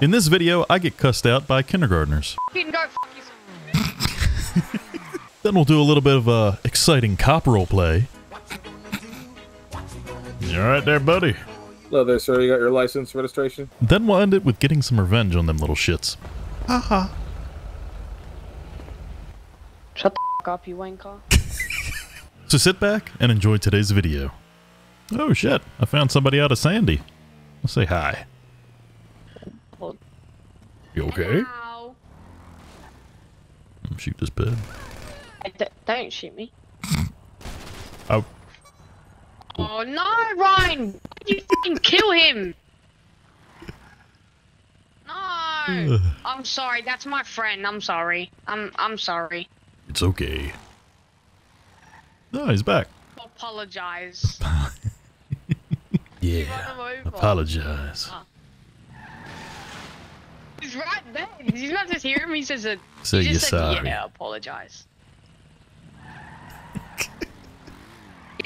In this video, I get cussed out by kindergartners. You can go fuck yourself. Then we'll do a little bit of uh, exciting cop role play. You alright there, buddy? Hello there, sir. You got your license registration? Then we'll end it with getting some revenge on them little shits. Shut the fuck up, you wanker. So sit back and enjoy today's video. Oh shit, I found somebody out of Sandy. Let's say hi. You okay? Ow. Shoot this pig. Hey, d- don't shoot me. Oh, Oh no, Ryan! Why'd you fucking kill him? No! I'm sorry, that's my friend. I'm sorry. I'm I'm sorry. it's okay. No, he's back. Apologize. Yeah. Apologize. Ah. He's right there. He's not just hear him? He says it. Say he you're said, sorry. Yeah, apologize.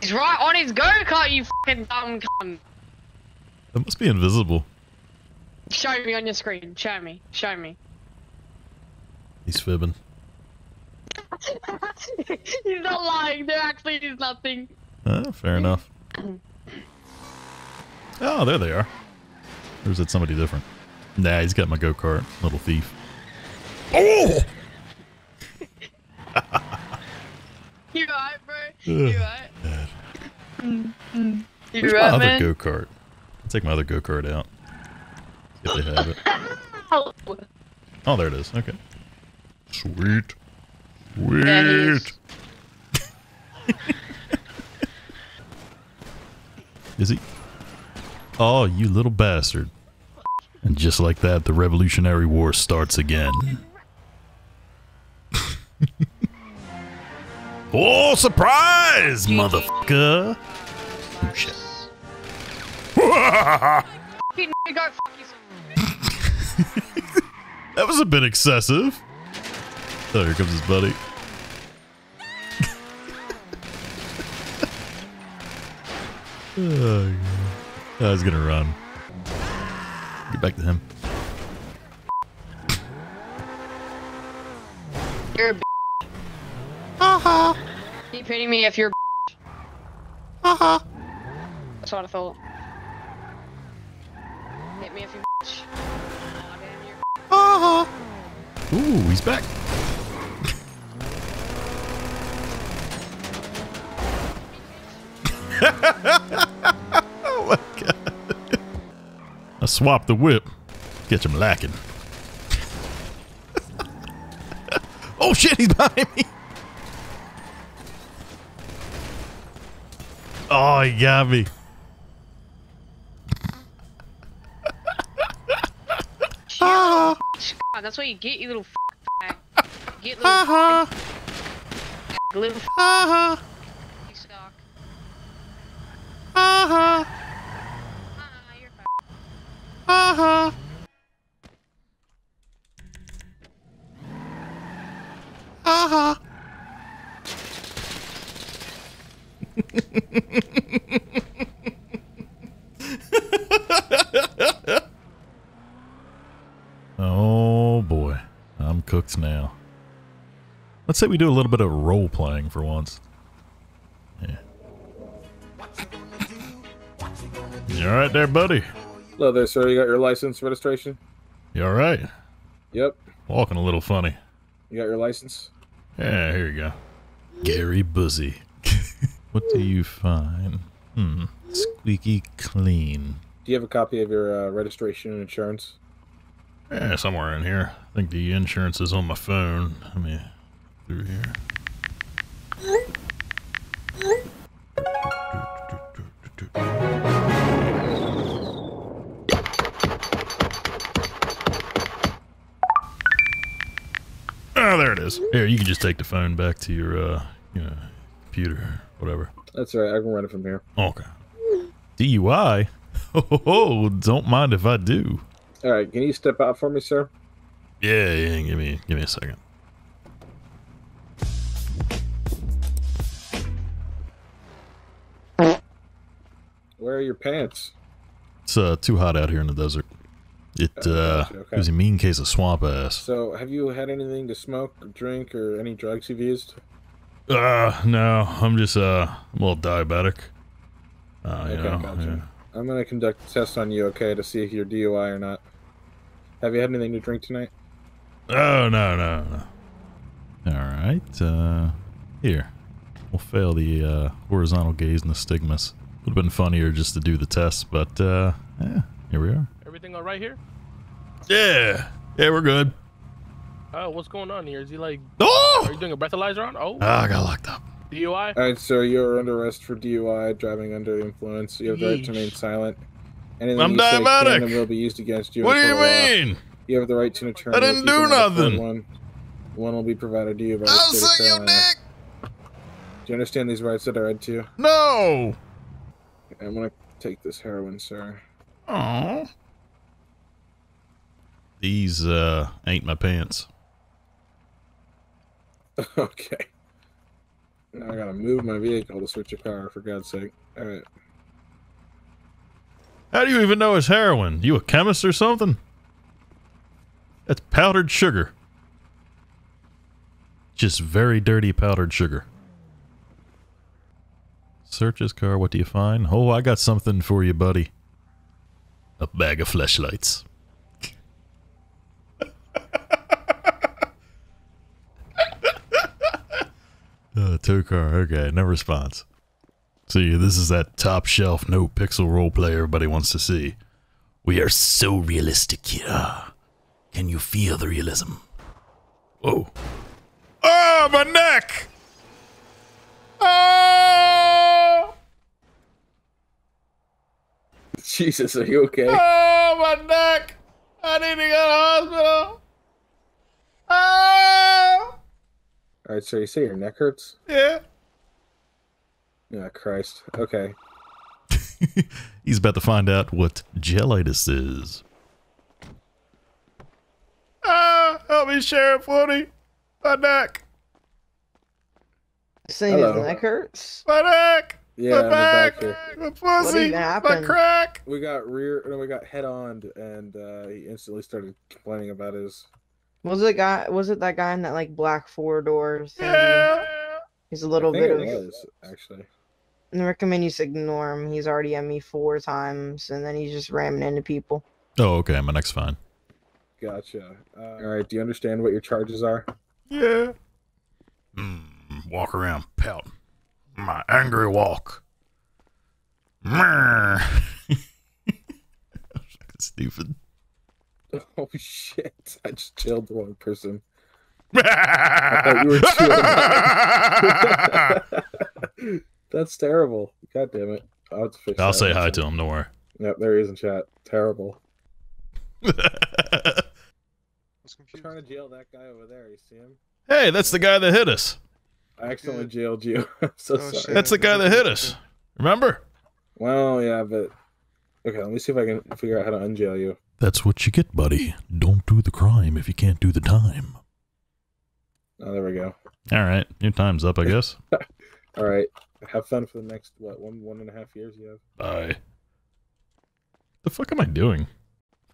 He's right on his go kart, you fucking dumb cunt. That must be invisible. Show me on your screen. Show me. Show me. He's fibbing. He's not lying. There actually is nothing. Uh, fair enough. Oh, there they are. Or is it somebody different? Nah, he's got my go kart. Little thief. Oh! You right, bro? You right? You Where's my right, other man? go kart? Take my other go kart out. If they have it. Oh, there it is. Okay. Sweet. Sweet. Is he? Oh, you little bastard. And just like that, the Revolutionary War starts again. oh, surprise, motherfucker! Oh, shit. You go fuck yourself. That was a bit excessive. Oh, here comes his buddy. oh, God. I was gonna run. Get back to him. You're a b. Uh-huh. Keep hitting me if you're a b. Uh-huh. That's what I thought. Hit me if you're a bitch. Aw, damn, you're a Ooh, he's back. oh my god. I swapped the whip. Get him lacking. oh shit, he's behind me. Oh, he got me. God, ah. that's what you get, you little get little uh-huh. f. Little. You suck. Ah, you're fat. Oh boy, I'm cooked now. Let's say we do a little bit of role playing for once. Yeah. You alright there, buddy? Hello there, sir. You got your license registration? You alright? Yep. Walking a little funny. You got your license? Yeah, here you go. Gary Buzzy. What do you find? Hmm. Squeaky clean. Do you have a copy of your uh, registration and insurance? Yeah, somewhere in here. I think the insurance is on my phone. Let me through here. Oh, there it is. Here, you can just take the phone back to your, uh, you know, computer, whatever. That's all right. I can run it from here. Okay. DUI? Oh, don't mind if I do. All right. Can you step out for me, sir? Yeah, yeah. Give me, give me a second. Where are your pants? It's uh, too hot out here in the desert. It Oh, uh, okay. it was a mean case of swamp ass. So, have you had anything to smoke, or drink, or any drugs you've used? Uh, no, I'm just uh, I'm a little diabetic. Uh, you Okay, know, gotcha. yeah. I'm gonna conduct a test on you, okay, to see if you're DUI or not. Have you had anything to drink tonight? Oh no, no, no. All right, uh, here, we'll fail the uh, horizontal gaze and the nystagmus. Would have been funnier just to do the test, but uh, yeah, here we are. Everything all right here? Yeah, yeah, we're good. Oh, what's going on here? Is he like, Oh, are you doing a breathalyzer on? Oh, Ah, I got locked up. DUI? Alright, sir, you're under arrest for DUI, driving under the influence. You have the right to remain silent. Anything I'm you say can diabetic. and will be used against you. What do you court law. mean? You have the right to an attorney. I didn't do nothing. One, one will be provided to you by the I'll state of suck your Carolina. dick. Do you understand these rights that I read to you? No. I'm gonna take this heroin, sir. Oh. These uh ain't my pants. okay. Now I gotta move my vehicle to switch a car, for God's sake. Alright. How do you even know it's heroin? You a chemist or something? That's powdered sugar. Just very dirty powdered sugar. Search his car. What do you find? Oh, I got something for you, buddy. A bag of flashlights. Uh, tow car. Okay, no response. See, this is that top shelf, NoPixel role play everybody wants to see. We are so realistic here. Can you feel the realism? Whoa. Oh, my neck! Oh! Jesus, are you okay? Oh, my neck! I need to go to hospital. Alright, so you say your neck hurts? Yeah. Yeah, Christ. Okay. He's about to find out what gelitis is. Ah, help me, Sheriff Woody. My neck. Saying his Hello. neck hurts. My neck. Yeah, my in back back. My pussy. even My crack. We got rear, no, we got head on, and uh, he instantly started complaining about his. Was it guy? Was it that guy in that like black four doors? Yeah. He's a little I think bit it of. was actually. I recommend you just ignore him. He's already at me four times, and then he's just ramming into people. Oh, okay. My next fine. Gotcha. Uh, all right. Do you understand what your charges are? Yeah. Mm, walk around, pout. My angry walk. Fucking Stupid. Oh shit! I just jailed the wrong person. thought you were That's terrible. God damn it! I'll, have to fix I'll that. say hi to him. Don't worry. Yep, there he is in chat. Terrible. was I'm trying to jail that guy over there. You see him? hey, that's the guy that hit us. I accidentally jailed you. I'm so Oh, sorry. shit. That's the guy that hit us. Remember? Well, yeah, but okay. Let me see if I can figure out how to unjail you. That's what you get, buddy. Don't do the crime if you can't do the time. Oh, there we go. All right, your time's up, I guess. All right. Have fun for the next what one one and a half years you have. Bye. The fuck am I doing?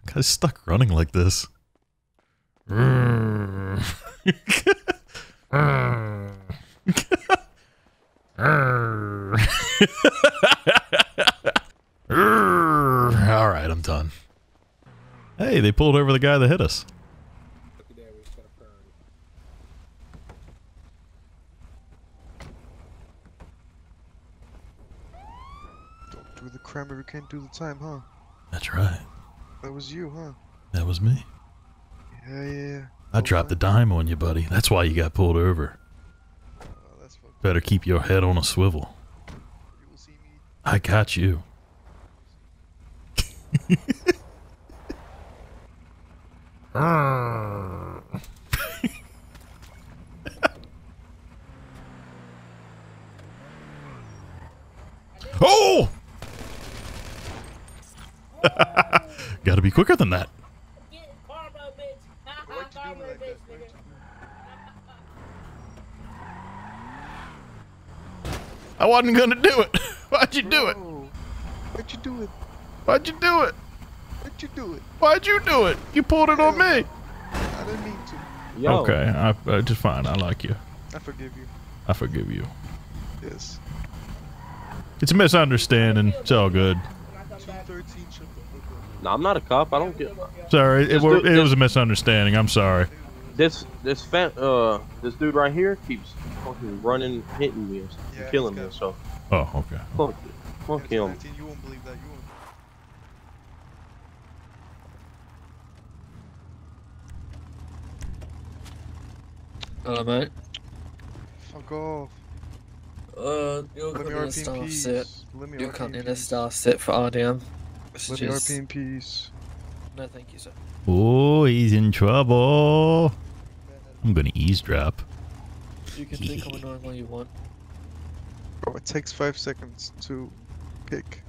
Guy's stuck running like this. All right, I'm done. Hey, they pulled over the guy that hit us. Lucky day, we just got a priority. Don't do the crime if you can't do the time, huh? That's right. That was you, huh? That was me. Yeah, yeah, yeah. I dropped the dime on you, buddy. That's why you got pulled over. Oh. Better keep your head on a swivel. You will see me. I got you. Ah. oh! Gotta be quicker than that. Why'd you do me like that? Why'd you do I wasn't gonna do it. Why'd you do it? Why'd you do it? Why'd you do it? Why'd you do it? Why'd you do it? You pulled it on me. I didn't mean to. Yo, Okay, I, uh, just fine. I like you. I forgive you. I forgive you. Yes. It's a misunderstanding. It's all good. 213 shut the fuck up. No, I'm not a cop. I don't get Sorry, it, Just were, do- it just- was a misunderstanding. I'm sorry. this. This fan, uh, this dude right here keeps fucking running, hitting me, and Yeah, killing me. So Oh, okay. fuck, it. fuck That's him. 19, You won't believe that. You won't. Hello, mate. Fuck off. Uh, you're Let me cutting a star in staff peace. sit. Let You're RP in cutting a star staff sit for RDM. Which Let me is... RP in peace. No, thank you, sir. Oh, he's in trouble. I'm gonna eavesdrop. You can think I'm annoying all you want. Bro, it takes five seconds to pick.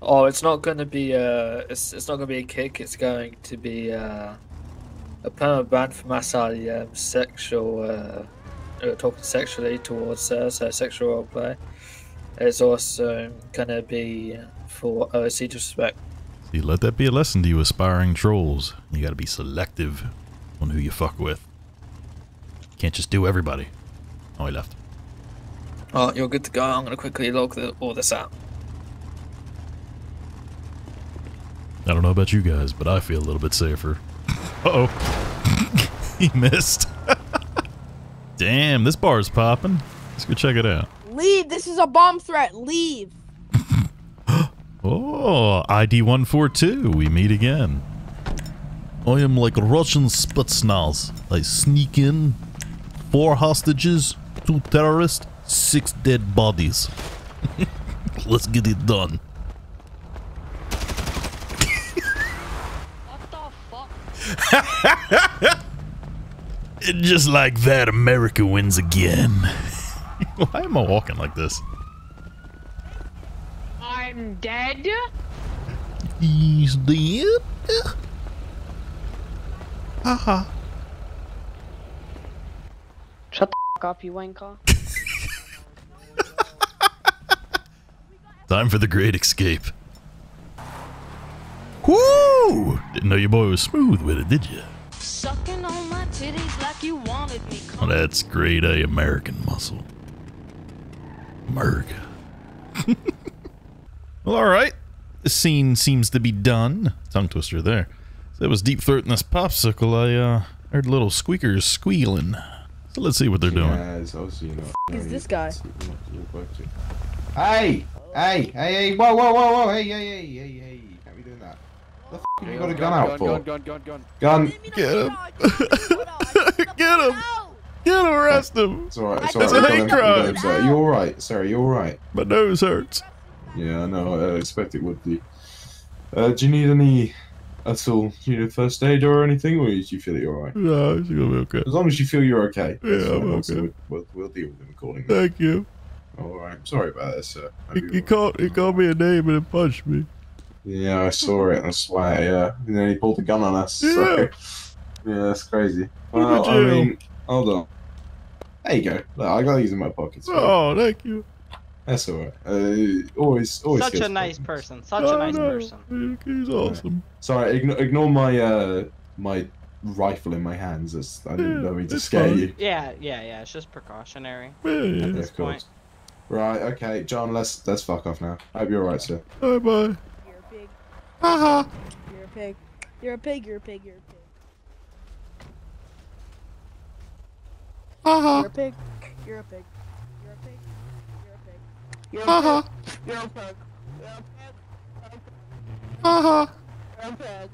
Oh, it's not going to be uh, it's it's not going to be a kick. It's going to be uh, a permanent ban from my. Um, sexual, uh, uh, talking sexually towards her, so sexual roleplay. It's also going to be for OC disrespect. See, let that be a lesson to you aspiring trolls. You gotta be selective on who you fuck with. Can't just do everybody. Oh, he left. Oh, you're good to go. I'm going to quickly log the, all this out. I don't know about you guys, but I feel a little bit safer. Uh oh. he missed. Damn, this bar is popping. Let's go check it out. Leave. This is a bomb threat. Leave. Oh, ID 142. We meet again. I am like Russian Spetsnaz. I sneak in, four hostages, two terrorists, six dead bodies. Let's get it done. What the fuck? And just like that, America wins again. Why am I walking like this? I'm dead. He's dead. Haha. Shut the fuck up, you wanker. Time for the great escape. Woo! Didn't know your boy was smooth with it, did you? Sucking on my titties like you wanted me. Oh, that's great A American muscle. America. well, all right. The scene seems to be done. Tongue twister there. So that was deep throat in this popsicle. I uh, heard little squeakers squealing. So let's see what they're doing. Yeah, it's obviously not. Is this guy? Hey! Hey! Hey! Hey! Whoa! Whoa! Whoa! Whoa! Hey! Hey! Hey! Hey! Hey! Can't be doing that. The f have you got a gun out for? Gun, gun, gun, Gun. Get him. Get him. Get him. Arrest him. It's alright. It's That's alright. a hate crime. Sir. You alright? Sarah, you're alright? My nose hurts. Yeah, I know. I expect it would be. Uh, do you need any at all? Do you need a first aid or anything, or do you feel that you're alright? No, it's gonna be okay. As long as you feel you're okay. Yeah, that's I'm okay. So We'll, we'll, we'll deal with them accordingly. Thank you. Alright. Sorry about this, sir. He, you're he all right. called. He called me a name and then punched me. Yeah, I saw it. That's why. Yeah, and then he pulled a gun on us. So. Yeah. Yeah, that's crazy. Go Well, I mean, hold on. There you go. Look, I got these in my pockets. Oh, thank you. That's alright. Uh, always, always. Such a feels nice good. person. Such Oh, a nice no. person. He's awesome. Sorry, ignore, ignore my uh my rifle in my hands. It's, I didn't Yeah, know me to scare fine. you. Yeah, yeah, yeah. It's just precautionary. Yeah, At yeah. this of course. point. Right. Okay, John. Let's let's fuck off now. I hope you're alright, sir. Bye bye. You're. Haha. You're a pig. You're a pig. You're a pig. You're a pig. Haha. You're a pig. You're a pig. You're a pig. You're a pig. You're a Haha. pig. You're a pig. You're a pig. Haha. You're a pig.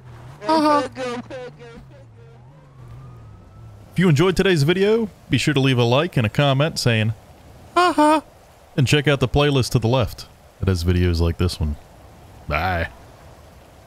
Uh-huh. You're a pig. You're a pig. You're a pig. If you enjoyed today's video, be sure to leave a like and a comment saying, haha, and check out the playlist to the left. It has videos like this one. Bye.